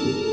Ooh.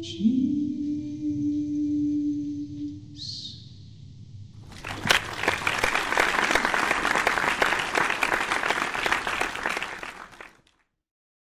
de